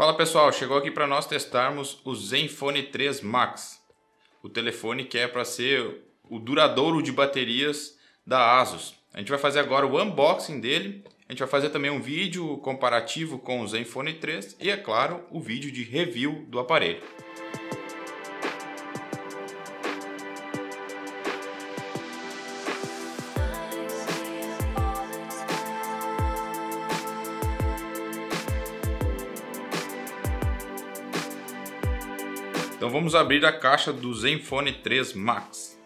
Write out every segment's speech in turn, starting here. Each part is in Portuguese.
Fala pessoal, chegou aqui para nós testarmos o Zenfone 3 Max. O telefone que é para ser o duradouro de baterias da ASUS. A gente vai fazer agora o unboxing dele. A gente vai fazer também um vídeo comparativo com o Zenfone 3 e, é claro, o vídeo de review do aparelho. Então vamos abrir a caixa do Zenfone 3 Max.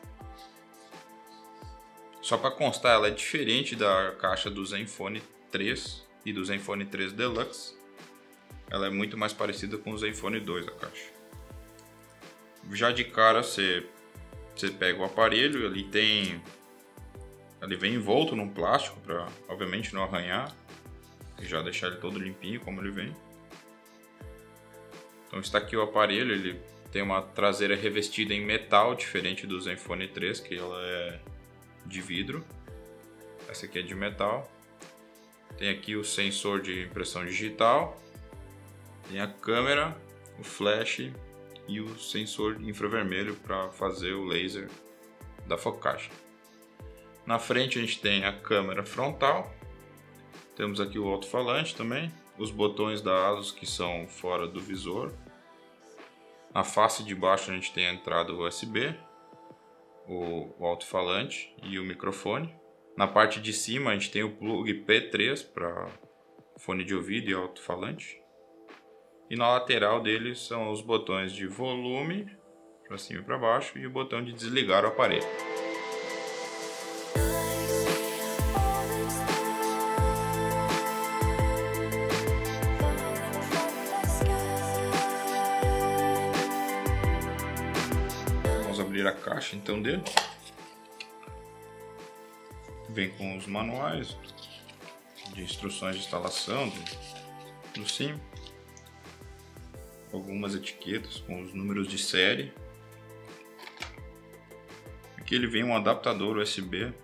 Só para constar, ela é diferente da caixa do Zenfone 3 e do Zenfone 3 Deluxe. Ela é muito mais parecida com o Zenfone 2 a caixa. Já de cara você, você pega o aparelho, ele tem ele vem envolto num plástico para obviamente não arranhar e já deixar ele todo limpinho como ele vem. Então está aqui o aparelho, ele tem uma traseira revestida em metal, diferente do Zenfone 3, que ela é de vidro. Essa aqui é de metal. Tem aqui o sensor de impressão digital. Tem a câmera, o flash e o sensor infravermelho para fazer o laser da focagem. Na frente a gente tem a câmera frontal. Temos aqui o alto-falante também, os botões da ASUS que são fora do visor na face de baixo a gente tem a entrada USB, o, alto-falante e o microfone. Na parte de cima a gente tem o plug P3 para fone de ouvido e alto-falante. E na lateral dele são os botões de volume para cima e para baixo e o botão de desligar o aparelho. Abrir a caixa então dele. Vem com os manuais de instruções de instalação do, do SIM. Algumas etiquetas com os números de série. Aqui ele vem um adaptador USB,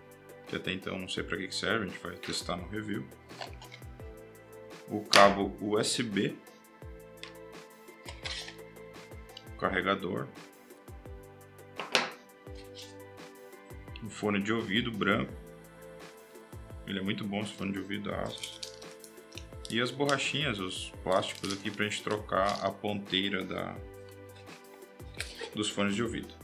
que até então não sei para que serve, a gente vai testar no review. O cabo USB, o carregador, um fone de ouvido branco. Ele é muito bom esse fone de ouvido da Asus. E as borrachinhas, os plásticos aqui para a gente trocar a ponteira da, dos fones de ouvido.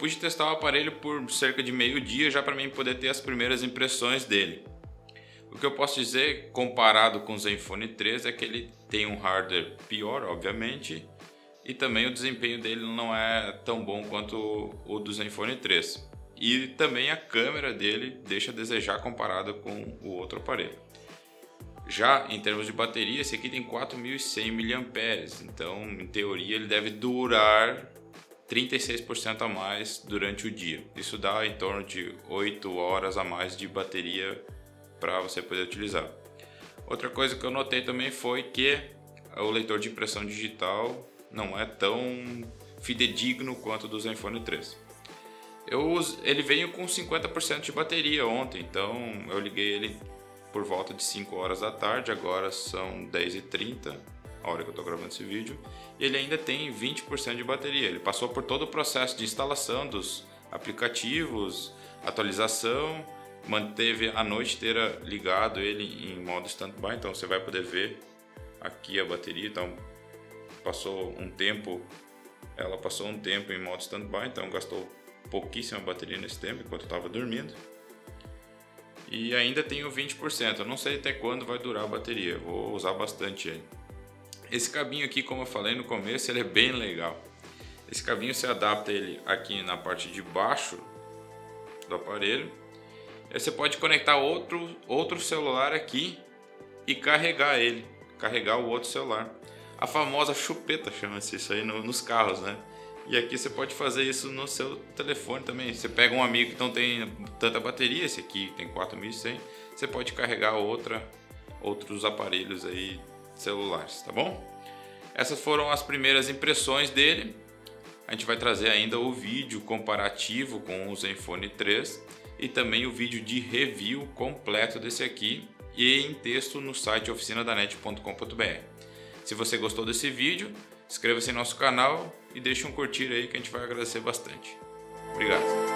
Pude testar o aparelho por cerca de meio dia já para mim poder ter as primeiras impressões dele. O que eu posso dizer comparado com o Zenfone 3 é que ele tem um hardware pior, obviamente, e também o desempenho dele não é tão bom quanto o do Zenfone 3. E também a câmera dele deixa a desejar comparado com o outro aparelho. Já em termos de bateria, esse aqui tem 4100 mAh, então em teoria ele deve durar 36% a mais durante o dia. Isso dá em torno de 8 horas a mais de bateria para você poder utilizar. Outra coisa que eu notei também foi que o leitor de impressão digital não é tão fidedigno quanto do Zenfone 3. Eu, ele veio com 50% de bateria ontem, então eu liguei ele por volta de 5 horas da tarde, agora são 10h30 a hora que eu estou gravando esse vídeo, ele ainda tem 20% de bateria. Ele passou por todo o processo de instalação dos aplicativos, atualização, manteve a noite inteira ligado ele em modo standby, então você vai poder ver aqui a bateria. Então passou um tempo, ela passou um tempo em modo standby, então gastou pouquíssima bateria nesse tempo enquanto estava dormindo. E ainda tenho 20%. Eu não sei até quando vai durar a bateria. Vou usar bastante aí. Esse cabinho aqui, como eu falei no começo, ele é bem legal. Esse cabinho se adapta ele aqui na parte de baixo do aparelho. Você pode conectar outro, outro celular aqui e carregar ele, carregar o outro celular. A famosa chupeta chama-se isso aí no, nos carros, né? E aqui você pode fazer isso no seu telefone também. Você pega um amigo que não tem tanta bateria, esse aqui tem 4100, você pode carregar outra, outros aparelhos aí celulares, tá bom? Essas foram as primeiras impressões dele. A gente vai trazer ainda o vídeo comparativo com o Zenfone 3 e também o vídeo de review completo desse aqui e em texto no site oficinadanet.com.br. Se você gostou desse vídeo, inscreva-se em nosso canal e deixe um curtir aí que a gente vai agradecer bastante. Obrigado.